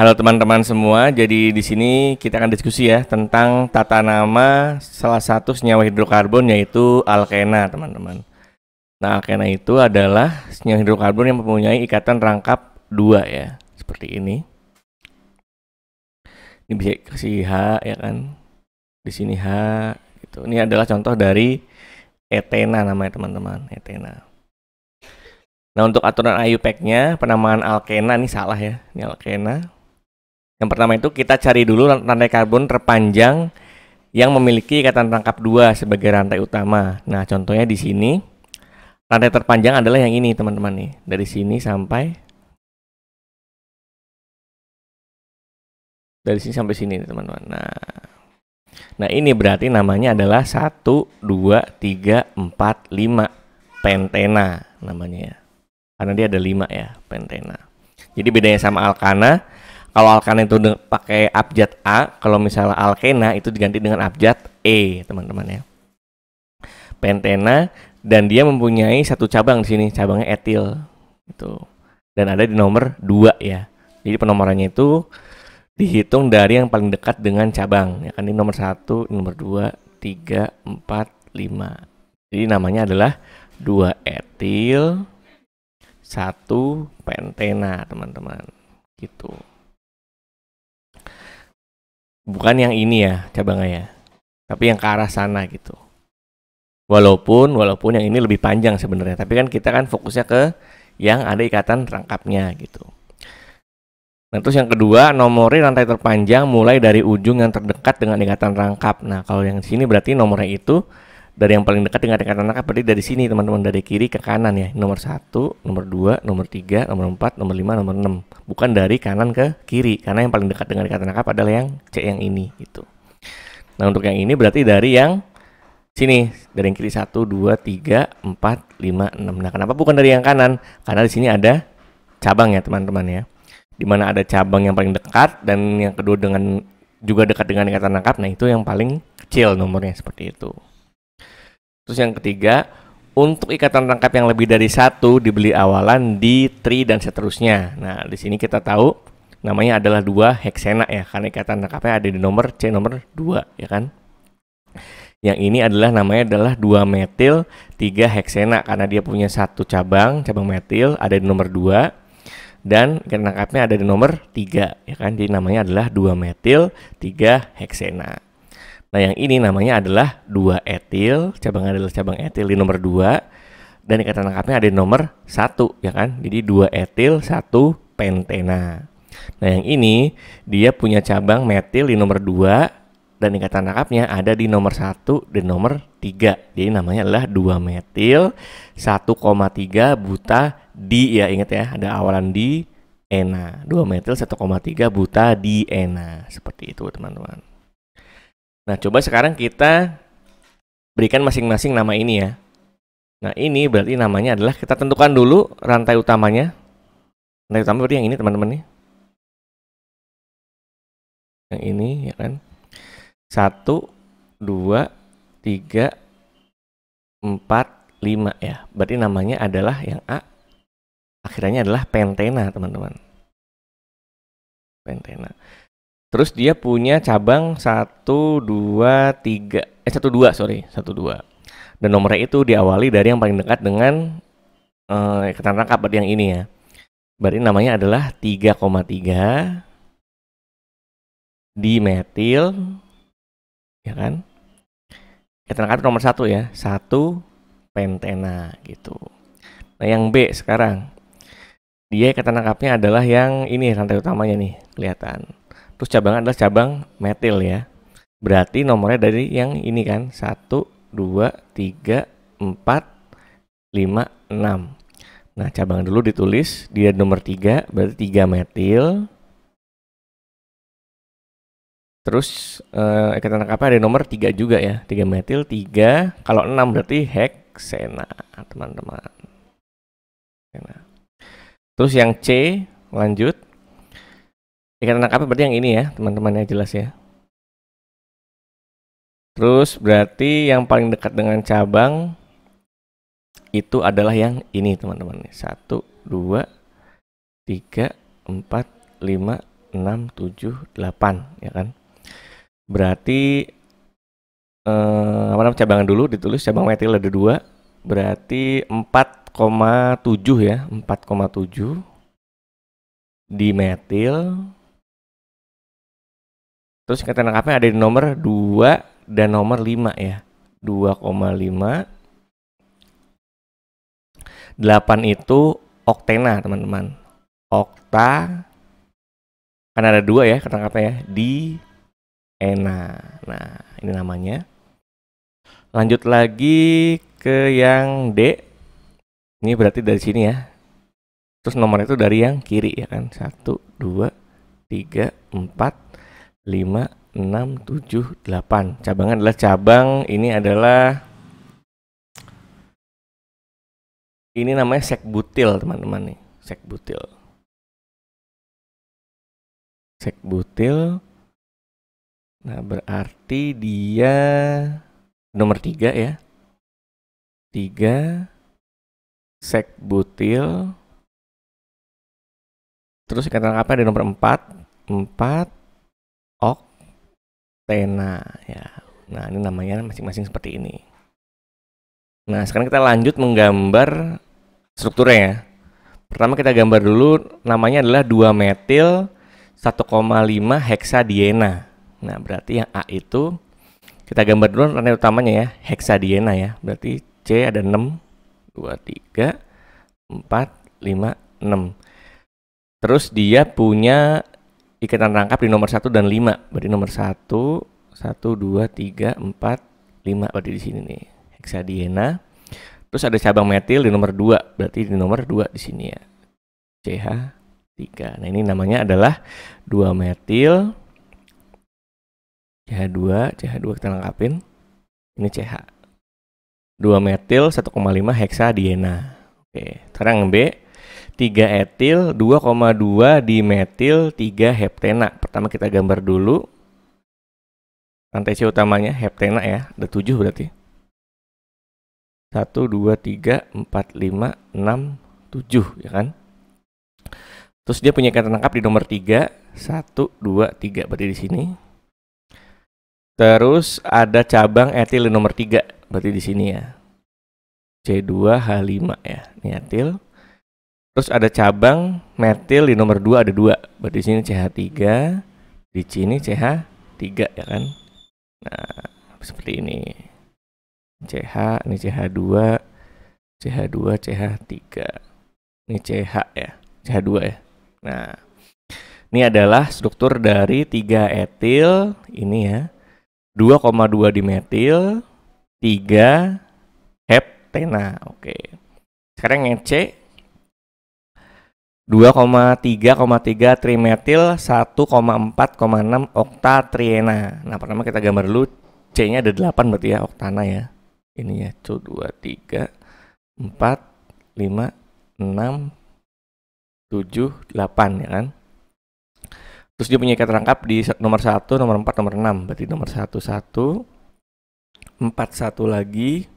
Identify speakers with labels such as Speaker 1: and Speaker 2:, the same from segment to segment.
Speaker 1: Halo teman-teman semua, jadi di sini kita akan diskusi ya tentang tata nama salah satu senyawa hidrokarbon yaitu alkena, teman-teman. Nah, alkena itu adalah senyawa hidrokarbon yang mempunyai ikatan rangkap dua ya, seperti ini. Ini bisa kasih H ya kan. Di sini H gitu. Ini adalah contoh dari etena namanya teman-teman, etena. Nah, untuk aturan IUPAC-nya, penamaan alkena ini salah ya. Ini alkena yang pertama itu kita cari dulu rantai karbon terpanjang yang memiliki ikatan rangkap dua sebagai rantai utama. Nah, contohnya di sini rantai terpanjang adalah yang ini, teman-teman nih. Dari sini sampai dari sini sampai sini, teman-teman. Nah, nah ini berarti namanya adalah 1 2 3 4 5 pentena namanya ya. Karena dia ada 5 ya, pentena. Jadi bedanya sama alkana kalau alkana itu pakai abjad A, kalau misalnya alkena itu diganti dengan abjad E, teman-teman ya. Pentena dan dia mempunyai satu cabang di sini, cabangnya etil. Itu. Dan ada di nomor 2 ya. Jadi penomorannya itu dihitung dari yang paling dekat dengan cabang. Ya kan ini nomor 1, nomor 2, 3, 4, 5. Jadi namanya adalah 2 etil 1 pentena, teman-teman. Gitu bukan yang ini ya cabangnya ya. Tapi yang ke arah sana gitu. Walaupun walaupun yang ini lebih panjang sebenarnya. Tapi kan kita kan fokusnya ke yang ada ikatan rangkapnya gitu. Nah, terus yang kedua, nomori rantai terpanjang mulai dari ujung yang terdekat dengan ikatan rangkap. Nah, kalau yang sini berarti nomornya itu dari yang paling dekat dengan ikatan rangkap berarti dari sini teman-teman. Dari kiri ke kanan ya. Nomor satu nomor dua nomor tiga nomor empat nomor lima nomor enam. Bukan dari kanan ke kiri. Karena yang paling dekat dengan ikatan rangkap adalah yang C yang ini gitu. Nah untuk yang ini berarti dari yang sini. Dari yang kiri satu dua tiga empat lima enam. Nah kenapa bukan dari yang kanan? Karena di sini ada cabang ya teman-teman ya. Di mana ada cabang yang paling dekat dan yang kedua dengan juga dekat dengan ikatan rangkap nah itu yang paling kecil nomornya seperti itu Terus yang ketiga, untuk ikatan rangkap yang lebih dari satu dibeli awalan di tri dan seterusnya. Nah, di sini kita tahu namanya adalah dua heksena ya, karena ikatan rangkapnya ada di nomor C nomor 2 ya kan. Yang ini adalah namanya adalah 2 metil 3 heksena karena dia punya satu cabang, cabang metil ada di nomor 2 dan ikatan rangkapnya ada di nomor 3 ya kan. Jadi namanya adalah 2 metil 3 heksena. Nah, yang ini namanya adalah 2 etil, cabang adalah cabang etil di nomor 2 dan ikatan rangkapnya ada di nomor 1 ya kan. Jadi 2 etil, 1 pentena. Nah, yang ini dia punya cabang metil di nomor 2 dan ikatan rangkapnya ada di nomor 1 dan nomor 3. Jadi namanya adalah 2 metil 1,3 buta di ya ingat ya, ada awalan di ena. 2 metil 1,3 buta di ena. Seperti itu, teman-teman. Nah, coba sekarang kita berikan masing-masing nama ini ya. Nah, ini berarti namanya adalah kita tentukan dulu rantai utamanya. Rantai utama berarti yang ini teman-teman nih. Yang ini ya kan. Satu, dua, tiga, empat, lima ya. Berarti namanya adalah yang A. Akhirnya adalah pentena teman-teman. Pentena. Terus dia punya cabang 1 2 3 eh 1 2 sorry, 1 2. Dan nomornya itu diawali dari yang paling dekat dengan eh ikatan rangkap berarti yang ini ya. Berarti namanya adalah 3,3 dimetil ya kan? Ikatan rangkap nomor 1 ya, 1 pentena gitu. Nah, yang B sekarang. Dia ikatan rangkapnya adalah yang ini rantai utamanya nih, kelihatan Terus cabang adalah cabang metil ya. Berarti nomornya dari yang ini kan. 1, 2, 3, 4, 5, 6. Nah cabang dulu ditulis. Dia nomor 3 berarti 3 metil. Terus eh, ikatan rangkapnya ada nomor 3 juga ya. 3 metil, 3. Kalau 6 berarti heksena teman-teman. Terus yang C lanjut Ikatan rangkapnya berarti yang ini ya, teman-teman yang jelas ya. Terus berarti yang paling dekat dengan cabang itu adalah yang ini teman-teman. Satu, dua, tiga, empat, lima, 6, 7, 8 ya kan. Berarti eh, apa namanya cabangan dulu ditulis cabang metil ada dua berarti 4,7 ya 4,7 di metil terus kata lengkapnya ada di nomor 2 dan nomor 5 ya. 2,5 8 itu oktena teman-teman. Okta. Kan ada dua ya kata lengkapnya ya. Di ena. Nah ini namanya. Lanjut lagi ke yang D. Ini berarti dari sini ya. Terus nomor itu dari yang kiri ya kan. 1 2 3 4 5 6 7 8 cabangan adalah cabang ini adalah ini namanya sekbutil teman-teman nih. Sekbutil sekbutil nah berarti dia nomor 3 ya. 3 sek butil. Terus ikatan apa? Di nomor 4 4 oktena ya. Nah ini namanya masing-masing seperti ini. Nah sekarang kita lanjut menggambar strukturnya ya. Pertama kita gambar dulu namanya adalah 2 metil 1,5 heksadiena nah berarti yang A itu kita gambar dulu rantai utamanya ya. Heksadiena ya. Berarti C ada 6 2 3 4 5 6 terus dia punya ikatan rangkap di nomor 1 dan 5 berarti nomor 1 1 2 3 4 5 berarti di sini nih. Heksadiena terus ada cabang metil di nomor 2 berarti di nomor 2 di sini ya. CH 3 nah ini namanya adalah 2 metil. CH2 CH2 kita lengkapin. Ini CH 2 metil 1,5 heksadiena. Oke, sekarang B 3 etil 2,2 dimetil 3 heptena. Pertama kita gambar dulu. Rantai C utamanya heptena ya, ada 7 berarti. 1 2 3 4 5 6 7 ya kan. Terus dia punya kata tangkap di nomor 3, 1 2 3 berarti di sini. Terus ada cabang etil di nomor 3 berarti di sini ya. C2H5 ya, ini etil. Terus ada cabang metil di nomor 2 ada 2. Berarti di sini CH3, di sini CH3 ya kan. Nah, seperti ini. CH, ini CH2, CH2, CH3. Ini CH ya, CH2 ya. Nah, ini adalah struktur dari 3 etil ini ya. 2,2 dimetil, 3 heptena. Oke. Sekarang C 2,3,3 trimetil 1,4,6 oktatriena. Nah, pertama kita gambar dulu C-nya ada 8 berarti ya oktana ya. Ini ya, 1 2 3 4 5 6 7 8 ya kan. Terus dia punya kata rangkap di nomor 1, nomor 4, nomor 6. Berarti nomor 1 1 4 satu lagi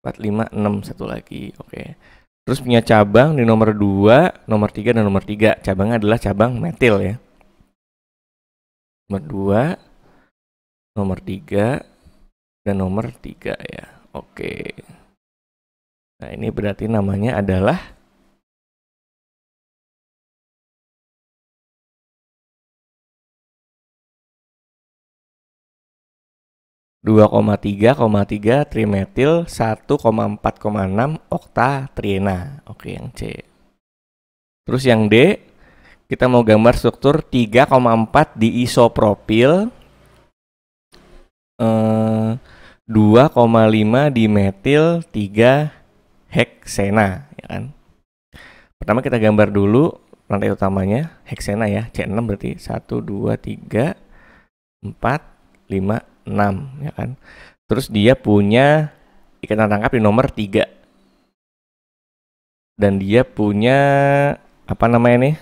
Speaker 1: 4 5 6 satu lagi oke terus punya cabang di nomor 2 nomor 3 dan nomor 3 cabangnya adalah cabang metil ya. Nomor 2 nomor 3 dan nomor 3 ya. Oke. Nah ini berarti namanya adalah 2,3,3 trimetil 1,4,6 oktatriena. Oke, yang C. Terus yang D, kita mau gambar struktur 3,4 di isopropil eh, 2,5 di metil 3 heksena, ya kan? Pertama kita gambar dulu rantai utamanya heksena ya, C6 berarti 1 2 3 4 5 6 ya kan. Terus dia punya ikatan tangkap di nomor 3. Dan dia punya apa namanya nih?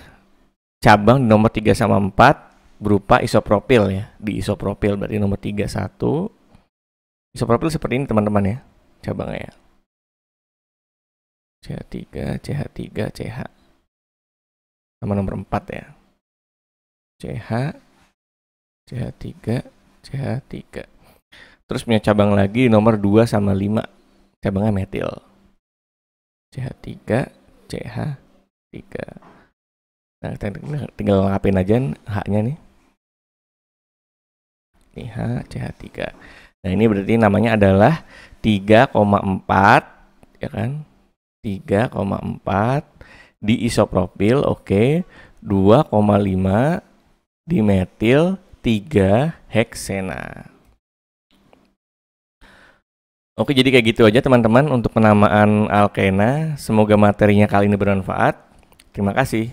Speaker 1: Cabang di nomor 3 sama 4 berupa isopropil ya. Di isopropil berarti nomor 3 1. Isopropil seperti ini teman-teman ya. Cabangnya ya. CH3, CH3, CH. Sama nomor 4 ya. CH CH3 CH3 terus punya cabang lagi nomor 2 sama 5 cabangnya metil. CH3 CH3 nah tinggal ngapin aja H-nya nih. Ini H CH3 nah ini berarti namanya adalah 3,4 ya kan? 3,4 di isopropil oke. Okay. 2,5 di metil 3 heksena. Oke, jadi kayak gitu aja teman-teman untuk penamaan alkena. Semoga materinya kali ini bermanfaat. Terima kasih.